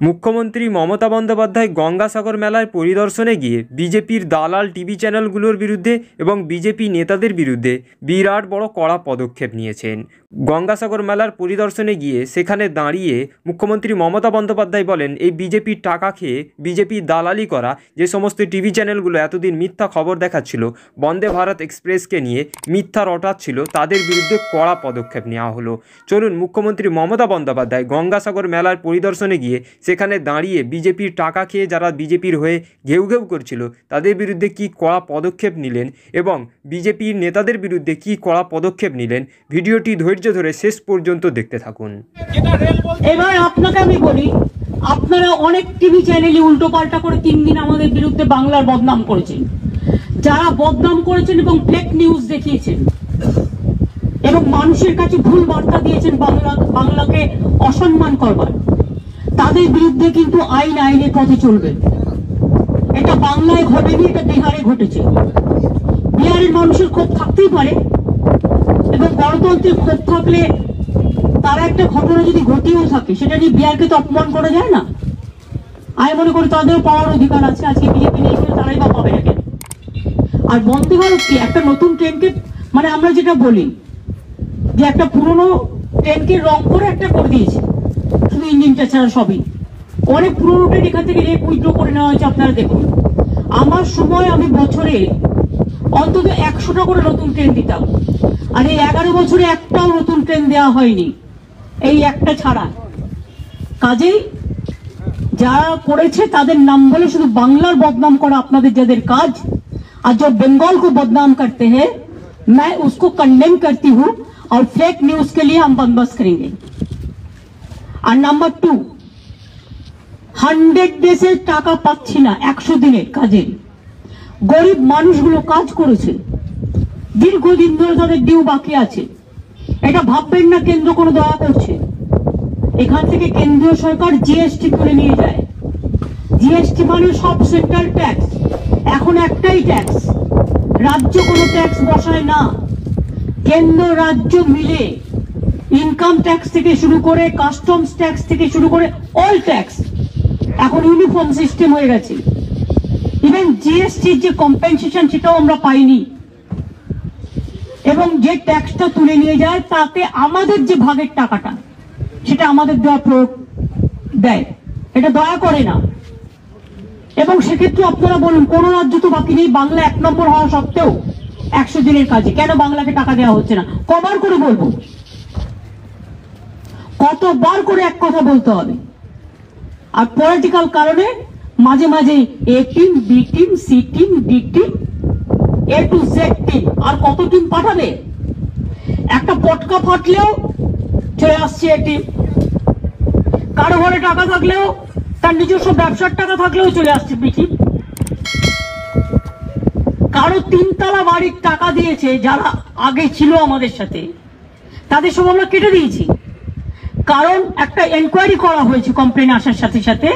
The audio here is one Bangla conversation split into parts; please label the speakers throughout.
Speaker 1: মুখ্যমন্ত্রী মমতা বন্দ্যোপাধ্যায় গঙ্গাসাগর মেলায় পরিদর্শনে গিয়ে বিজেপির দালাল টিভি চ্যানেলগুলোর বিরুদ্ধে এবং বিজেপি নেতাদের বিরুদ্ধে বিরাট বড় কড়া পদক্ষেপ নিয়েছেন। গঙ্গাসাগর মেলার পরিদর্শনে গিয়ে সেখানে দাঁড়িয়ে মুখ্যমন্ত্রী মমতা বন্দ্যোপাধ্যায় বলেন, এই বিজেপির টাকা খেয়ে বিজেপির দালালি করা যে সমস্ত টিভি চ্যানেলগুলো এতদিন মিথ্যা খবর দেখাচ্ছিল, বন্দে ভারত এক্সপ্রেসকে নিয়ে মিথ্যা রটাচ্ছিল, তাদের বিরুদ্ধে কড়া পদক্ষেপ নেওয়া হলো। চলুন, মুখ্যমন্ত্রী মমতা বন্দ্যোপাধ্যায় গঙ্গাসাগর মেলার পরিদর্শনে গিয়ে সেখানে দাঁড়িয়ে বিজেপির টাকা খেয়ে যারা বিজেপির হয়ে ঘেউ ঘেউ করছিল, তাদের বিরুদ্ধে কি কড়া পদক্ষেপ নিলেন এবং বিজেপির নেতাদের বিরুদ্ধে কি কড়া পদক্ষেপ নিলেন? ভিডিওটি ধৈর্য ধরে শেষ পর্যন্ত দেখতে থাকুন।
Speaker 2: এবার আপনাকে আমি বলি, আপনারা অনেক টিভি চ্যানেলে উল্টো পাল্টা করে তিন দিন আমাদের বিরুদ্ধে বাংলার বদনাম করেছেন। যারা বদনাম করেছেন এবং ফেক নিউজ দেখিয়েছেন এবং মানুষের কাছে ভুল বার্তা দিয়েছেন বাংলা, বাংলাকে অসম্মান করবার। তাদের বিরুদ্ধে কিন্তু আইন আইনের পথে চলবে। এটা বাংলায় ঘটেনি, এটা বিহারে ঘটেছে। বিহারের মানুষের ক্ষোভ থাকতেই পারে, এবং গণতন্ত্রের ক্ষোভ থাকলে তারা একটা ঘটনা যদি ঘটিয়েও থাকে, সেটা নিয়ে বিহারকে তো অপমান করা যায় না। আমি মনে করি তাদেরও পাওয়ার অধিকার আছে, আজকে বিজেপি নেই তারাই বা পাবে না আর বন্দে ভারত কি? একটা নতুন ট্রেনকে মানে আমরা যেটা বলি, যে একটা পুরনো ট্রেনকে রং করে একটা করে দিয়েছে। শুধু ইঞ্জিনটা ছাড়া সবই অনেক পুরনো ট্রেন এখান থেকে রেক উইথড্র করে নেওয়া হয়েছে আপনারা দেখুন আমার সময় আমি বছরে অন্তত একশোটা করে নতুন ট্রেন দিতাম আর এই এগারো বছরে একটাও নতুন ট্রেন দেওয়া হয়নি এই একটা ছাড়া কাজেই যারা করেছে তাদের নাম বলে শুধু বাংলার বদনাম করা আপনাদের যাদের কাজ আর जो बंगाल को बदनाम करते हैं मैं उसको कंडेम करती हूँ और फेक न्यूज के लिए हम बंदोबस्त करेंगे আর নাম্বার টু হান্ড্রেড ডেজের টাকা পাচ্ছি না একশো দিনের কাজের গরিব মানুষগুলো কাজ করেছে। দীর্ঘদিন ধরে তাদের ডিউ বাকি আছে। এটা ভাববেন না, কেন্দ্র কোনো দয়া করছে। এখান থেকে কেন্দ্রীয় সরকার জিএসটি করে নিয়ে যায়। জিএসটি মানে সব সেন্ট্রাল ট্যাক্স। এখন একটাই ট্যাক্স। রাজ্য কোনো ট্যাক্স বসায় না। কেন্দ্র, রাজ্য মিলে ইনকাম ট্যাক্স থেকে শুরু করে কাস্টমস ট্যাক্স থেকে শুরু করে অল ট্যাক্স। এখন ইউনিফর্ম সিস্টেম হয়ে গেছে। ইভেন জিএসটির যে কম্পেনসেশন সেটাও আমরা পাইনি। এবং যে ট্যাক্সটা তুলে নিয়ে যায়, তাতে আমাদের যে ভাগের টাকাটা, সেটা আমাদের দেওয়া প্রয়োগ দেয়। এটা দয়া করে না। এবং সেক্ষেত্রে আপনারা বলুন, কোন রাজ্য তো বাকি নেই, বাংলা এক নম্বর হওয়া সত্ত্বেও একশো দিনের কাজে। কেন বাংলাকে টাকা দেওয়া হচ্ছে না? কবার করে বলব। কতবার করে এক কথা বলতে হবে। আর পলিটিক্যাল কারণে মাঝে মাঝে A team B team C team D team A to Z team আর কত টিম পাঠাবে? একটা পটকা ফাটলেও চলে আসছে এ টিম কারও ঘরে টাকা থাকলেও, তার নিজস্ব ব্যবসার টাকা থাকলেও চলে আসছে বি টিম কারও তিনতলা বাড়ির টাকা দিয়েছে যারা আগে ছিল আমাদের সাথে, তাদের সব আমরা কেটে দিয়েছি। কারণ একটা এনকোয়ারি করা হয়েছে কমপ্লেন আসার সাথে সাথে,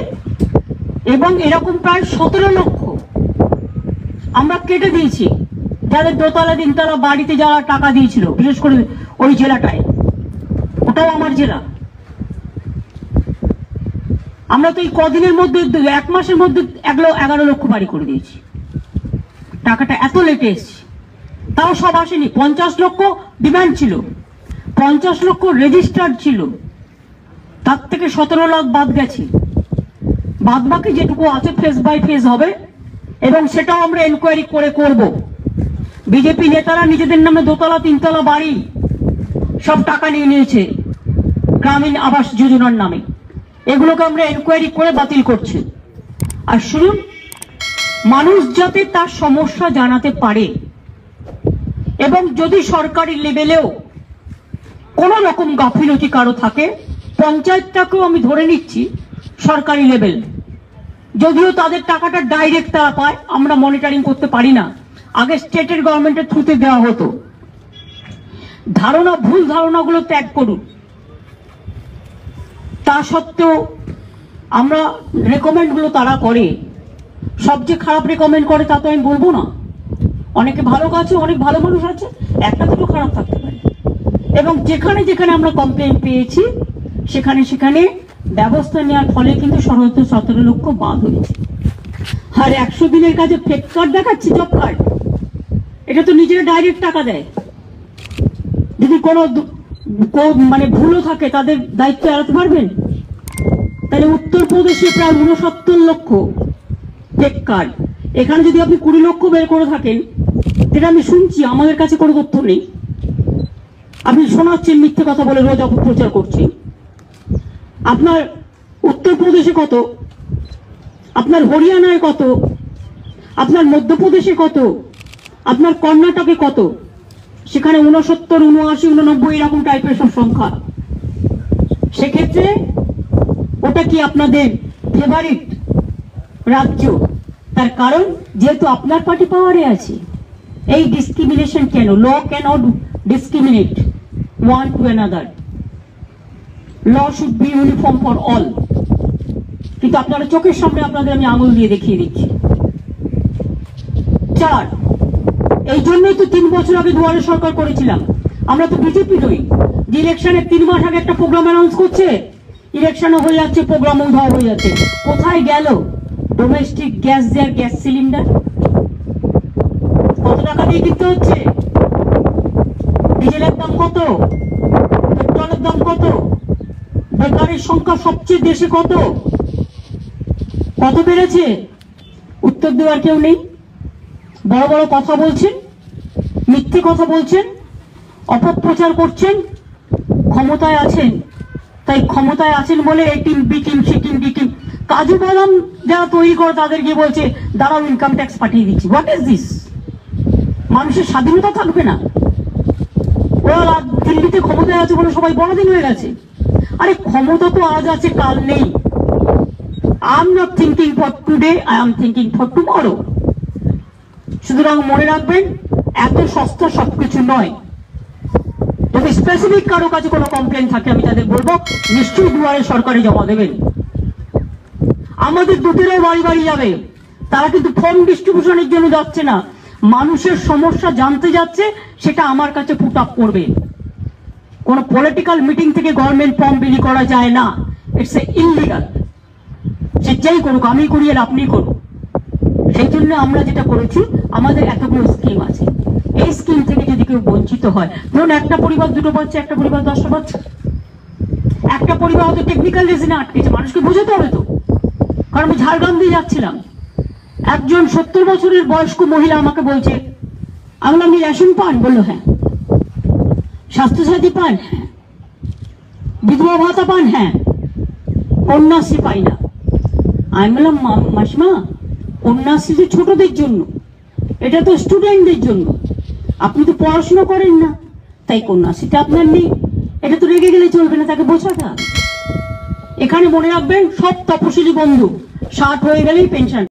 Speaker 2: এবং এরকম প্রায় সতেরো লক্ষ। আমরা কেটে দিয়েছি। যাদের দোতলা তিনতলা বাড়িতে যারা টাকা দিয়েছিল, বিশেষ করে ওই জেলাটায়, ওটাও আমার জেলা। আমরা তো এই কদিনের মধ্যে, এক মাসের মধ্যে এগারো লক্ষ বাড়ি করে দিয়েছি। টাকাটা এত লেটে এসছে। তাও সব আসেনি। পঞ্চাশ লক্ষ ডিমান্ড ছিল। পঞ্চাশ লক্ষ রেজিস্টার্ড ছিল। তার থেকে সতেরো লাখ বাদ গেছে। বাদ বাকি যেটুকু আছে ফেস বাই ফেস হবে, এবং সেটাও আমরা এনকোয়ারি করে করব। বিজেপি নেতারা নিজেদের নামে দোতলা, তিনতলা বাড়ি সব টাকা নিয়ে নিয়েছে গ্রামীণ আবাস যোজনার নামে। এগুলোকে আমরা এনকোয়ারি করে বাতিল করছি। আর শুনুন, মানুষ যাতে তার সমস্যা জানাতে পারে, এবং যদি সরকারি লেভেলেও কোন রকম গাফিলতি কারও থাকে পঞ্চায়েতটাকেও আমি ধরে নিচ্ছি সরকারি লেভেল। যদিও তাদের টাকাটা ডাইরেক্ট তারা পায়, আমরা মনিটরিং করতে পারি না। আগে স্টেটের গভর্নমেন্টের থ্রুতে দেওয়া হতো। ধারণা, ভুল ধারণাগুলো ত্যাগ করুন। তা সত্ত্বেও আমরা রেকমেন্ডগুলো তারা করে। সবচেয়ে খারাপ রেকমেন্ড করে তা তো আমি বলব না। অনেকে ভালো আছে, অনেক ভালো মানুষ আছে, একটা দুটো খারাপ থাকতে পারে। এবং যেখানে যেখানে আমরা কমপ্লেন পেয়েছি সেখানে সেখানে ব্যবস্থা নেওয়ার ফলে কিন্তু সহস্র সতেরো লক্ষ বাদ হয়েছে। আর একশো দিনের কাজে ফেক কার্ড দেখাচ্ছে জব কার্ড এটা তো নিজেরা ডাইরেক্ট টাকা দেয়। যদি কোনো মানে ভুলও থাকে, তাদের দায়িত্ব এড়াতে পারবেন? তাহলে উত্তরপ্রদেশে প্রায় উনসত্তর লক্ষ ফেক কার্ড এখানে যদি আপনি কুড়ি লক্ষ বের করে থাকেন যেটা আমি শুনছি, আমাদের কাছে কোনো তথ্য নেই। আপনি শোনাচ্ছেন মিথ্যে কথা বলে রোজ অপপ্রচার করছেন। আপনার উত্তরপ্রদেশে কত? আপনার হরিয়ানায় কত? আপনার মধ্যপ্রদেশে কত? আপনার কর্ণাটকে কত? সেখানে উনসত্তর উনআশি উননব্বই এরকম টাইপের সব সংখ্যা। সেক্ষেত্রে ওটা কি আপনাদের ফেভারিট রাজ্য? তার কারণ, যেহেতু আপনার পার্টি পাওয়ারে আছে, এই ডিসক্রিমিনেশন কেন? Law cannot discriminate one to another law should be uniform for all কিন্তু আপনারা চোখের সামনে আপনাদের আমি আঙুল দিয়ে দেখিয়ে দিচ্ছি। চার, এই জন্যই তো তিন বছর আগে দুয়ারে সরকার করেছিলাম। আমরা তো বিজেপি নই। যে ইলেকশনের তিন মাস আগে একটা প্রোগ্রাম অ্যানাউন্স করছে, ইলেকশনও হয়ে যাচ্ছে, প্রোগ্রাম উধাও হয়ে যাচ্ছে। কোথায় গেল? ডোমেস্টিক গ্যাস দেওয়ার গ্যাস সিলিন্ডার কত টাকা দিয়ে কিনতে হচ্ছে? ডিজেলের দাম কত? পেট্রোলের দাম কত? বেকারের সংখ্যা সবচেয়ে বেশি কত? কত বেড়েছে? উত্তর দেওয়ার কেউ নেই। বড় বড় কথা বলছেন, মিথ্যে কথা বলছেন, অপপ্রচার করছেন, ক্ষমতায় আছেন। তাই ক্ষমতায় আছেন বলে এই টিম বি টিম কাজু বাদাম যারা তৈরি করে তাদের গিয়ে বলছে, দাঁড়াও ইনকাম ট্যাক্স পাঠিয়ে দিচ্ছি। হোয়াট ইজ দিস মানুষের স্বাধীনতা থাকবে না। ওরা দিল্লিতে ক্ষমতায় আছে বলে সবাই বড়দিন হয়ে গেছে। আরে ক্ষমতা তো আজ আছে, কাল নেই। I am not thinking for today I am thinking for tomorrow সুতরাং মনে রাখবেন, এত সস্তা সবকিছু নয়। যদি স্পেসিফিক কারও কাছে কোনো কমপ্লেন থাকে, আমি তাদের বলব, নিশ্চয়ই দুয়ারে সরকারে জমা দেবেন। আমাদের দুটিরও বাড়ি বাড়ি যাবে। তারা কিন্তু ফর্ম ডিস্ট্রিবিউশনের জন্য যাচ্ছে না। মানুষের সমস্যা জানতে যাচ্ছে, সেটা আমার কাছে পুট আপ করবে। কোন পলিটিক্যাল মিটিং থেকে গভর্নমেন্ট ফর্ম বিলি করা যায় না। ইটস এ ইলিগাল সে যেই করুক আমি করি আর আপনি করুক সেই জন্য আমরা যেটা করেছি আমাদের এতগুলো স্কিম আছে। এই স্কিম থেকে যদি কেউ বঞ্চিত হয় ধরুন একটা পরিবার দুটো পাচ্ছে একটা পরিবার দশটা পাচ্ছে একটা পরিবার হয়তো টেকনিক্যাল রিজনে আটকেছে মানুষকে বোঝাতে হবে তো। কারণ আমি ঝাড়গ্রাম দিয়ে যাচ্ছিলাম। একজন সত্তর বছরের বয়স্ক মহিলা আমাকে বলছে আমি বললাম, রেশন পান? বলল হ্যাঁ। স্বাস্থ্যসাথী পান বিধবা ভাতা পান হ্যাঁ কন্যাশ্রী পাই না। আমি বললাম, "মা- মাসিমা কন্যাশ্রী তো ছোটদের জন্য, এটা তো স্টুডেন্টদের জন্য। আপনি তো পড়াশোনা করেন না, তাই কন্যাশ্রীটা আপনার নেই। এটা তো রেগে গেলে চলবে না, তাকে হবে। এখানে মনে রাখবেন, সব তপশিলি বন্ধু, ষাট হয়ে গেলেই পেনশন